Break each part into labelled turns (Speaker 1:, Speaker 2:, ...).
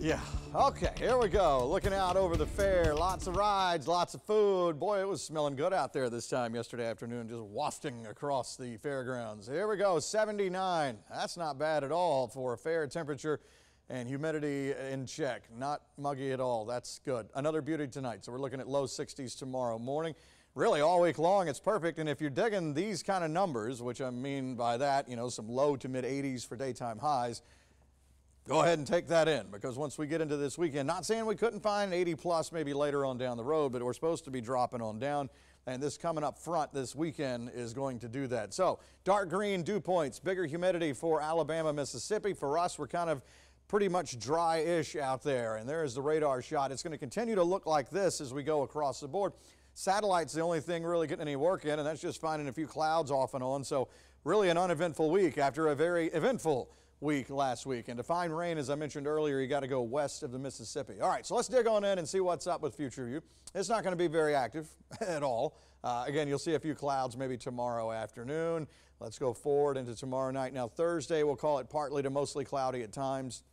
Speaker 1: Yeah. Okay, here we go. Looking out over the fair. Lots of rides, lots of food. Boy, it was smelling good out there this time yesterday afternoon, just wafting across the fairgrounds. Here we go, 79. That's not bad at all for a fair temperature and humidity in check. Not muggy at all. That's good. Another beauty tonight. So we're looking at low 60s tomorrow morning. Really, all week long, it's perfect. And if you're digging these kind of numbers, which I mean by that, you know, some low to mid 80s for daytime highs, go ahead and take that in because once we get into this weekend, not saying we couldn't find 80 plus maybe later on down the road, but we're supposed to be dropping on down. And this coming up front this weekend is going to do that. So dark green dew points, bigger humidity for Alabama, Mississippi. For us, we're kind of pretty much dry-ish out there. And there's the radar shot. It's going to continue to look like this as we go across the board. Satellite's the only thing really getting any work in, and that's just finding a few clouds off and on. So really an uneventful week after a very eventful week last week. And to find rain, as I mentioned earlier, you got to go west of the Mississippi. All right, so let's dig on in and see what's up with future view. It's not going to be very active at all. Uh, again, you'll see a few clouds maybe tomorrow afternoon. Let's go forward into tomorrow night. Now, Thursday, we'll call it partly to mostly cloudy at times.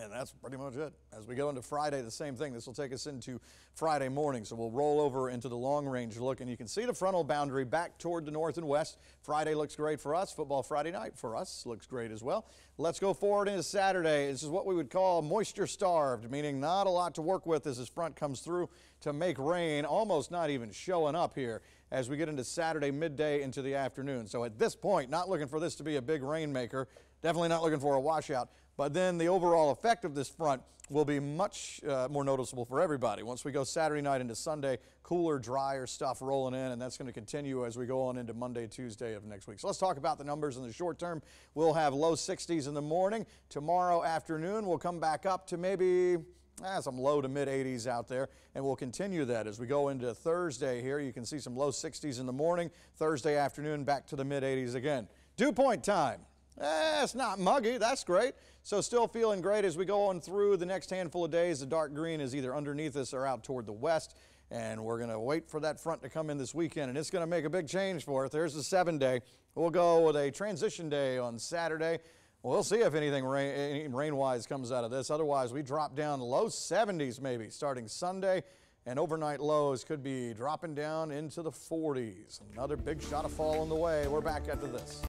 Speaker 1: And that's pretty much it. As we go into Friday, the same thing. This will take us into Friday morning. So we'll roll over into the long range look, and you can see the frontal boundary back toward the north and west. Friday looks great for us. Football Friday night for us looks great as well. Let's go forward into Saturday. This is what we would call moisture starved, meaning not a lot to work with as this front comes through to make rain, almost not even showing up here as we get into Saturday midday into the afternoon. So at this point, not looking for this to be a big rainmaker, definitely not looking for a washout, but then the overall effect of this front will be much uh, more noticeable for everybody. Once we go Saturday night into Sunday, cooler, drier stuff rolling in, and that's going to continue as we go on into Monday, Tuesday of next week. So let's talk about the numbers in the short term. We'll have low 60s in the morning. Tomorrow afternoon, we'll come back up to maybe eh, some low to mid 80s out there, and we'll continue that as we go into Thursday here. You can see some low 60s in the morning. Thursday afternoon, back to the mid 80s again. Dew point time. Eh, it's not muggy. That's great. So still feeling great as we go on through the next handful of days. The dark green is either underneath us or out toward the west. And we're going to wait for that front to come in this weekend. And it's going to make a big change for us. There's the seven day. We'll go with a transition day on Saturday. We'll see if anything rain, rain-wise comes out of this. Otherwise, we drop down low 70s maybe starting Sunday and overnight lows could be dropping down into the 40s. Another big shot of fall on the way. We're back after this.